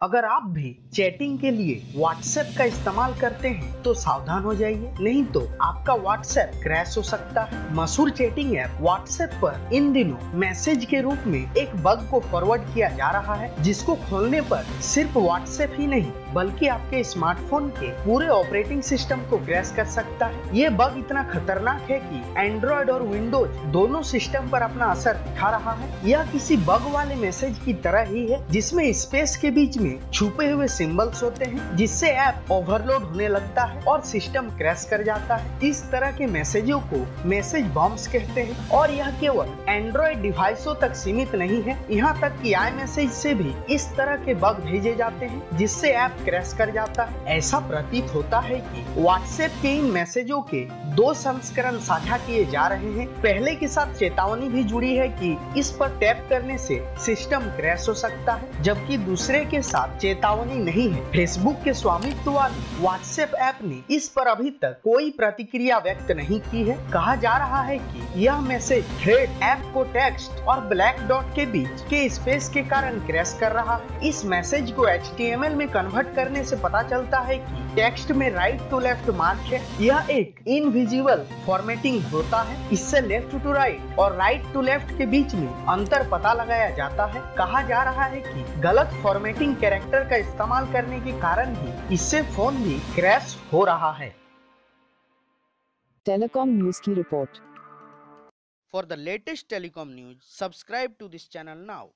अगर आप भी चैटिंग के लिए व्हाट्सएप का इस्तेमाल करते हैं तो सावधान हो जाइए। नहीं तो आपका व्हाट्सएप क्रैश हो सकता है। मशहूर चैटिंग ऐप व्हाट्सएप पर इन दिनों मैसेज के रूप में एक बग को फॉरवर्ड किया जा रहा है, जिसको खोलने पर सिर्फ़ व्हाट्सएप ही नहीं, बल्कि आपके स्मार्टफ़ोन के पूरे ऑपरेटिंग सिस्टम को क्रैश कर सकता है। ये बग इतना खतरनाक है कि एंड्रॉयड और विंडोज़ दोनों सिस्टम पर अपना असर दिखा रहा है। यह किसी बग वाले मैसेज की तरह ही है, जिसमें स्पेस के बीच में छुपे हुए सिंबल्स होते हैं, जिससे ऐप ओवरलोड होने लगता है और सिस्टम क्रैश कर जाता है। इस तरह के मैसेजों को मैसेज बॉम्ब्स कहते हैं, और यह केवल एंड्रॉइड डिवाइसों तक सीमित नहीं है। यहाँ तक कि आई मैसेज से भी इस तरह के बग भेजे जाते हैं, जिससे ऐप क्रैश कर जाता है। ऐसा प्रतीत होता है कि व्हाट्सएप के इन मैसेजों के दो संस्करण साझा किए जा रहे हैं। पहले के साथ चेतावनी भी जुड़ी है कि इस पर टैप करने से सिस्टम क्रैश हो सकता है, जबकि दूसरे के साथ चेतावनी नहीं है। फेसबुक के स्वामित्व वाली व्हाट्सएप ऐप ने इस पर अभी तक कोई प्रतिक्रिया व्यक्त नहीं की है। कहा जा रहा है कि यह मैसेज थ्रेड ऐप को टेक्स्ट और ब्लैक डॉट के बीच के स्पेस के कारण क्रैश कर रहा है। इस मैसेज को एचटीएमएल में कन्वर्ट करने से पता चलता है कि टेक्स्ट में राइट टू लेफ़्ट मार्क है। यह एक इनविजिबल फॉर्मेटिंग होता है। इससे लेफ़्ट टू राइट और राइट टू लेफ़्ट के बीच में अंतर पता लगाया जाता है। कहा जा रहा है कि गलत फॉर्मेटिंग कैरेक्टर का इस्तेमाल करने के कारण ही इससे फ़ोन भी क्रैश हो रहा है। टेलीकॉम न्यूज़ की report. For the latest telecom news subscribe to this channel now